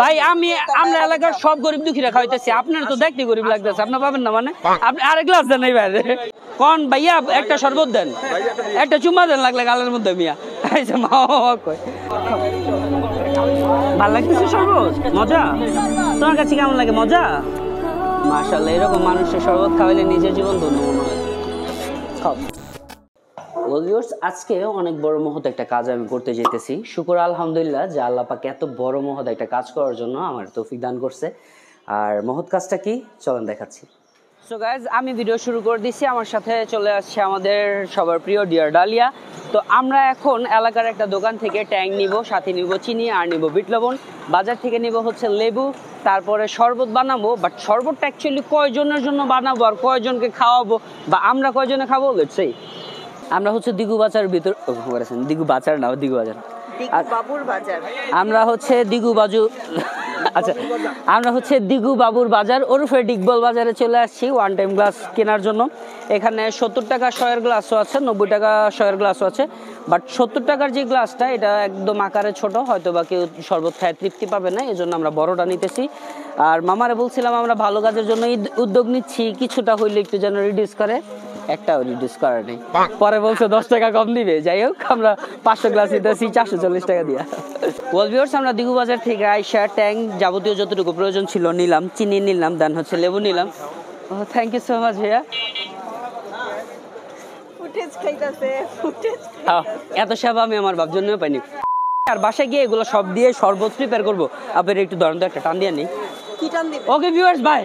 ভাই আমি আমরা এলাকার সব গরিব দুঃখীরা খাইতেছি আপনার তো দেখতে গরিব লাগতেছে আপনার পাবেন না মানে? আপনি আরেক গ্লাস দেন এই বাইরে কোন ভাইয়া একটা শরবত দেন। একটা চুম্মা দেন লাগলে গালের মধ্যে মিয়া। ভালো লাগতেছে শরবত? মজা? তোমার কাছে কেমন লাগে? মজা? মাশাল্লাহ এরকম মানুষের শরবত খাওয়াইলে নিজের জীবন ধন্য মনে হয়। খাও। আজকে অনেক বড় মহৎ একটা কাজ আমি করতে যেতেছি। শুকুর আলহামদুলিল্লাহ যে আল্লাহ পাকে এত বড় মহৎ একটা কাজ করার জন্য আমার তৌফিক দান করছে। আর মহৎ কাজটা কি? চলেন দেখাচ্ছি। সো গাইজ আমি ভিডিও শুরু করে দিচ্ছি আমার সাথে চলে আসছে আমাদের সবার প্রিয় ডিয়ার ডালিয়া। তো আমরা এখন এলাকার একটা দোকান থেকে ট্যাং নিব, সাথে নিব চিনি আর নিব বিট লবণ। বাজার থেকে নিব হচ্ছে লেবু, তারপরে শরবত বানাবো। বাট শরবতটা অ্যাকচুয়ালি কয়জনের জন্য বানাবো আর কয়জনকে খাওয়াবো? বা আমরা কয়জনে খাব? লেটসেই আমরা হচ্ছে দিগু বাজার ভিতর বলেছেন দিগু বাজার না দিগু বাজার। আমরা হচ্ছে দিগু বাজু আচ্ছা আমরা হচ্ছে দিগু বাবুর বাজার ওরফে ডিগবল বাজারে চলে আসছি ওয়ান টাইম গ্লাস কেনার জন্য। এখানে সত্তর টাকা শয়ের গ্লাসও আছে নব্বই টাকা শয়ের গ্লাসও আছে। বাট সত্তর টাকার যে গ্লাসটা এটা একদম আকারে ছোট হয়তো বা কেউ শরবত খায় তৃপ্তি পাবে না এই জন্য আমরা বড়টা নিতেছি। আর মামারে বলছিলাম আমরা ভালো কাজের জন্য উদ্যোগ নিচ্ছি কিছুটা হইলে একটু যেন রিডিউস করে। একটাও রিডিউস করার নেই। পরে বলছে দশ টাকা কম দিবে। যাই হোক আমরা পাঁচশো গ্লাস নিতেছি চারশো চল্লিশ টাকা দিয়া। ওয়াল ভিউয়ার্স আমরা দিগু বাজার থেকে আইসা ট্যাং যাবতীয় যতটুকু প্রয়োজন ছিল নিলাম চিনি নিলাম দেন হচ্ছে লেবু নিলাম। থ্যাংক ইউ সো মাচ ভাইয়া। এত সেবা আমি আমার বাপ জন্যও পাইনি। আর বাসায় গিয়ে এগুলো সব দিয়ে শরবত প্রিপেয়ার করব। আপনার একটু ধরেন তো একটা টান দিয়ে নেই। কি টান দিবে? ওকে ভিউয়ার্স ভাই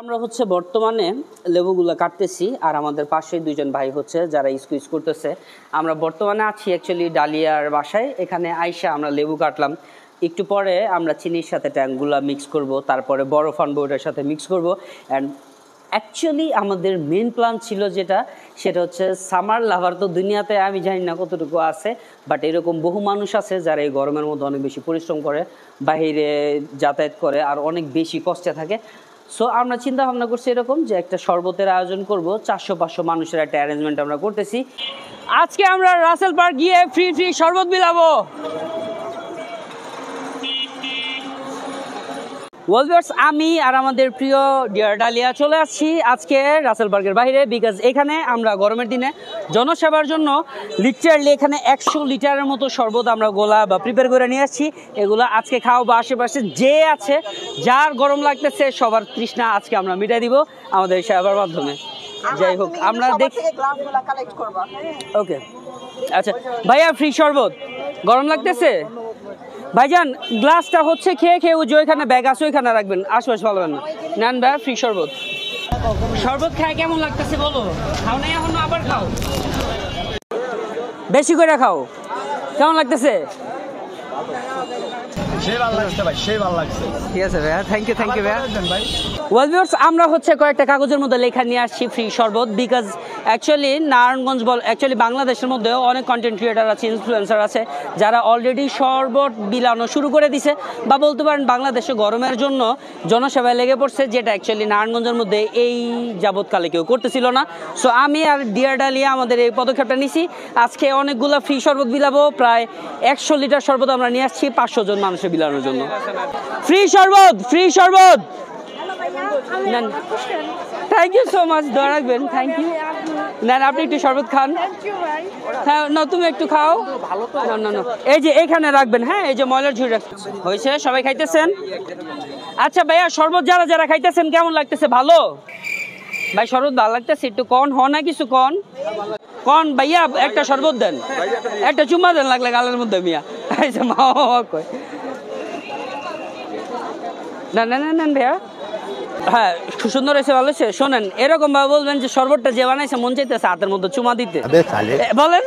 আমরা হচ্ছে বর্তমানে লেবুগুলো কাটতেছি আর আমাদের পাশে দুইজন ভাই হচ্ছে যারা স্কুইজ করতেছে। আমরা বর্তমানে আছি অ্যাকচুয়ালি ডালিয়ার বাসায়। এখানে আইসা আমরা লেবু কাটলাম। একটু পরে আমরা চিনির সাথে ট্যাঙ্কগুলা মিক্স করব, তারপরে বরফ আনব ওটার সাথে মিক্স করব। অ্যান্ড অ্যাকচুয়ালি আমাদের মেন প্ল্যান ছিল যেটা, সেটা হচ্ছে সামার লাভার তো দুনিয়াতে আমি জানি না কতটুকু আছে বাট এরকম বহু মানুষ আছে যারা এই গরমের মধ্যে অনেক বেশি পরিশ্রম করে বাইরে যাতায়াত করে আর অনেক বেশি কষ্টে থাকে। সো আমরা চিন্তা ভাবনা করছি এরকম যে একটা শরবতের আয়োজন করব। চারশো, পাঁচশো মানুষের একটা অ্যারেঞ্জমেন্ট আমরা করতেছি। আজকে আমরা রাসেল পার্ক গিয়ে ফ্রি ফ্রি শরবত বিলাবো ওয়েলভার্স আমি আর আমাদের প্রিয় ডিয়ার ডালিয়া চলে আসছি আজকে রাসেল পার্কের বাইরে বিকজ এখানে আমরা গরমের দিনে জনসেবার জন্য লিটারলি এখানে একশো লিটারের মতো শরবত আমরা গোলা বা প্রিপেয়ার করে নিয়ে আসছি। এগুলো আজকে খাও বা আশেপাশে যে আছে যার গরম লাগতেছে সবার তৃষ্ণা আজকে আমরা মিটাই দিব আমাদের সেবার মাধ্যমে। যাই হোক আমরা দেখ ওকে আচ্ছা ভাইয়া ফ্রি শরবত গরম লাগতেছে? ভাইজান গ্লাসটা হচ্ছে খেয়ে খেয়ে ওই যে ওইখানে ব্যাগ আছে ওইখানে রাখবেন। আশপাশ ভালো না নেন ভাই ফ্রি শরবত। শরবত খায় কেমন লাগতেছে বলো? খাও না এখন আবার খাও। বেশি করে খাও। কেমন লাগতেছে? আমরা হচ্ছে কয়েকটা কাগজের মধ্যে লেখা নিয়ে আসছি ফ্রি শরবত বিকজ অ্যাকচুয়ালি নারায়ণগঞ্জ বল অ্যাকচুয়ালি বাংলাদেশের মধ্যেও অনেক কন্টেন্ট ক্রিয়েটার আছে ইনফ্লুয়েন্সার আছে যারা অলরেডি শরবত বিলানো শুরু করে দিছে বা বলতে পারেন বাংলাদেশে গরমের জন্য জনসেবায় লেগে পড়ছে যেটা অ্যাকচুয়ালি নারায়ণগঞ্জের মধ্যে এই যাবৎকালে কেউ করতেছিল না। সো আমি আর ডিয়ার ডালিয়া আমাদের এই পদক্ষেপটা নিছি। আজকে অনেকগুলো ফ্রি শরবত বিলাবো প্রায় একশো লিটার শরবত আমরা নিয়ে আসছি পাঁচশো জন মানুষের বিলানোর জন্য। ফ্রি শরবত ফ্রি শরবত। থ্যাংক ইউ সো মাচ দোয়া রাখবেন থ্যাংক ইউ নেন আপনি একটু শরবত খান। হ্যাঁ না তুমি একটু খাও। না না না এই যে এখানে রাখবেন হ্যাঁ এই যে ময়লার ঝুড়ি রাখবেন। হয়েছে সবাই খাইতেছেন? আচ্ছা ভাইয়া শরবত যারা যারা খাইতেছেন কেমন লাগতেছে? ভালো? ভাই শরবত ভালো লাগতেছে? একটু কন হ না কিছু কন। কন ভাইয়া একটা শরবত দেন। একটা চুম্মা দেন লাগলে গালের মধ্যে মিয়া। এই মা কয়। না না না নেন ভাইয়া। হ্যাঁ সুন্দর হয়েছে ভালো হয়েছে। শোনেন এরকম ভাবে বলবেন যে শরবতটা যে বানাইছে মন চাইতেছে হাতের মধ্যে চুমা দিতে। বলেন।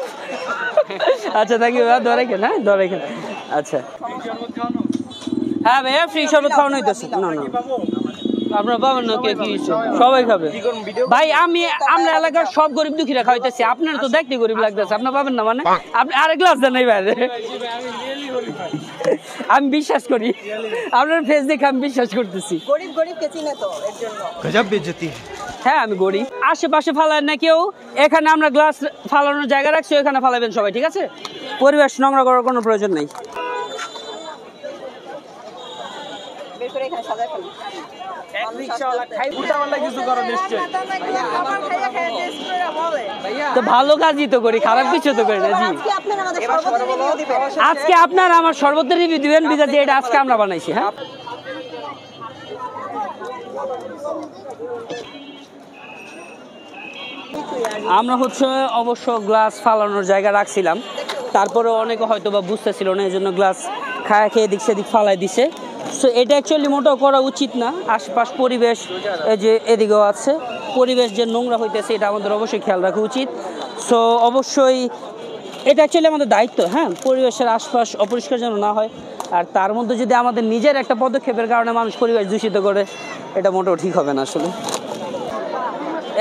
আচ্ছা থ্যাংক ইউ ভাইয়া ধরে খেন হ্যাঁ ধরে খেন আচ্ছা। হ্যাঁ ভাইয়া ফ্রি শরবত খাওয়ানো হইতেছে। না না। আপনারা পাবেন না কে কি সবাই খাবে। ভাই আমি আমরা এলাকার সব গরিব দুঃখীরা খাইতেছি আপনার তো দেখতে গরিব লাগতেছে আপনার পাবেন না মানে? আপনি আরেক গ্লাস দেন এই বাইরে আমি বিশ্বাস করি। আপনার ফেস দেখে আমি বিশ্বাস করতেছি। গরিব গরিবকে চিনে তো এর জন্য? গজব বেজতি হ্যাঁ আমি গরিব। আশেপাশে ফালায় না কেউ। এখানে আমরা গ্লাস ফালানোর জায়গা রাখছি ওখানে ফালাবেন সবাই ঠিক আছে? পরিবেশ নোংরা করার কোনো প্রয়োজন নেই। বের করে এখানে সাজায় তো ভালো কাজই তো করি খারাপ কিছু তো করি না জি। আজকে আপনারা আমাদের সর্বত্র রিভিউ দিবেন। আজকে আপনার আমার সর্বত্র রিভিউ দিবেন বিকজ এটা আজকে আমরা বানাইছি হ্যাঁ? আমরা হচ্ছে অবশ্য গ্লাস ফালানোর জায়গা রাখছিলাম। তারপরে অনেকে হয়তো বা বুঝতেছিল না এই জন্য গ্লাস খায়া খেয়ে দিক সেদিক ফালাই দিছে। সো এটা অ্যাকচুয়ালি মোটেও করা উচিত না। আশপাশ পরিবেশ এই যে এদিকেও আছে। পরিবেশ যে নোংরা হইতেছে এটা আমাদের অবশ্যই খেয়াল রাখা উচিত। সো অবশ্যই এটা অ্যাকচুয়ালি আমাদের দায়িত্ব হ্যাঁ? পরিবেশের আশপাশ অপরিষ্কার যেন না হয়। আর তার মধ্যে যদি আমাদের নিজের একটা পদক্ষেপের কারণে মানুষ পরিবেশ দূষিত করে এটা মোটেও ঠিক হবে না আসলে।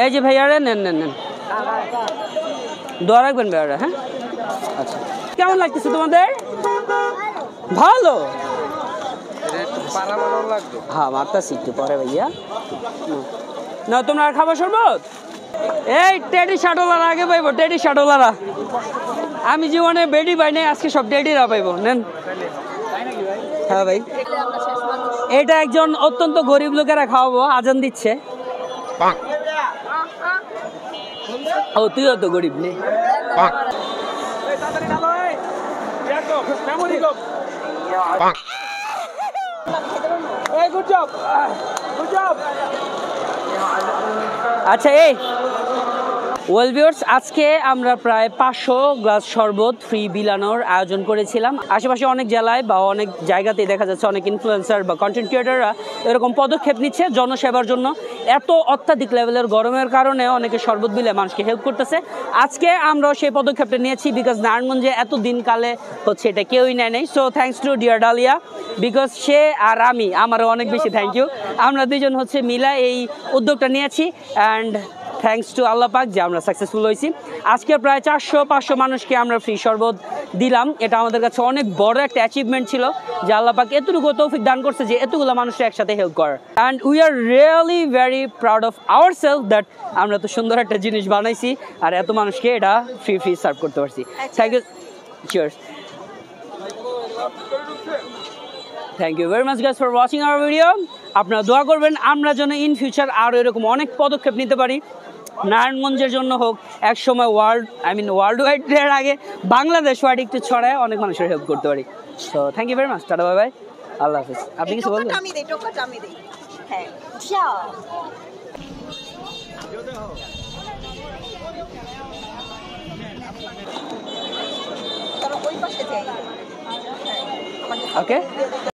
এই যে ভাইয়ারে নেন নেন নেন। দোয়া রাখবেন ভাইয়ারা হ্যাঁ? আচ্ছা। কেমন লাগতেছে তোমাদের? ভালো। হ্যাঁ মারতাছি একটু পরে ভাইয়া। না তোমরা আর খাবার শরবত? এই টেডি শাটোলারা আগে পাইবো টেডি শাটোলারা। আমি জীবনে বেডি পাই নাই আজকে সব টেডিরা পাইবো নেন। হ্যাঁ ভাই। এটা একজন অত্যন্ত গরিব লোকেরা খাওয়াবো আজান দিচ্ছে। ও তুইও তো গরিব নেই আচ্ছা এই। ওয়েল ভিউয়ার্স আজকে আমরা প্রায় পাঁচশো গ্লাস শরবত ফ্রি বিলানোর আয়োজন করেছিলাম। আশেপাশে অনেক জেলায় বা অনেক জায়গাতেই দেখা যাচ্ছে অনেক ইনফ্লুয়েন্সার বা কন্টেন্ট ক্রিয়েটাররা এরকম পদক্ষেপ নিচ্ছে জনসেবার জন্য। এত অত্যাধিক লেভেলের গরমের কারণে অনেকে শরবত বিলে মানুষকে হেল্প করতেছে। আজকে আমরাও সেই পদক্ষেপটা নিয়েছি বিকজ নারায়ণগঞ্জে এত দিনকালে হচ্ছে এটা কেউই নেয় নাই। So thanks to dear Dalia because সে আর আমি, আমারও অনেক বেশি থ্যাংক ইউ আমরা দুজন হচ্ছে মিলা এই উদ্যোগটা নিয়েছি। অ্যান্ড থ্যাঙ্কস টু আল্লাহ পাক যে আমরা সাকসেসফুল হয়েছি। আজকে প্রায় চারশো পাঁচশো মানুষকে আমরা ফ্রি শরবত দিলাম। এটা আমাদের কাছে অনেক বড় একটা অ্যাচিভমেন্ট ছিল যে আল্লাহ পাক এতটুকু তৌফিক দান করছে যে এতগুলো মানুষের একসাথে হেল্প করার। And we are really very proud of our self that আমরা তো সুন্দর একটা জিনিস বানাইছি আর এত মানুষকে এটা ফ্রি ফ্রি সার্ভ করতে পারছি। Thank you cheers thank you very much guys for watching our video আপনারা দোয়া করবেন আমরা যেন ইন ফিউচার আরও এরকম অনেক পদক্ষেপ নিতে পারি। নারায়ণগঞ্জের জন্য হোক এক সময় ওয়ার্ল্ড আই মিন ওয়ার্ল্ড ওয়াইডের আগে বাংলাদেশ ওয়াইড একটু ছড়ায় অনেক মানুষের হেল্প করতে পারি। So thank you very much tata bye bye আল্লাহ হাফিজ। আপনি কিছু বলবেন? আমি দেই টোকাটা আমি দেই। হ্যাঁ ওকে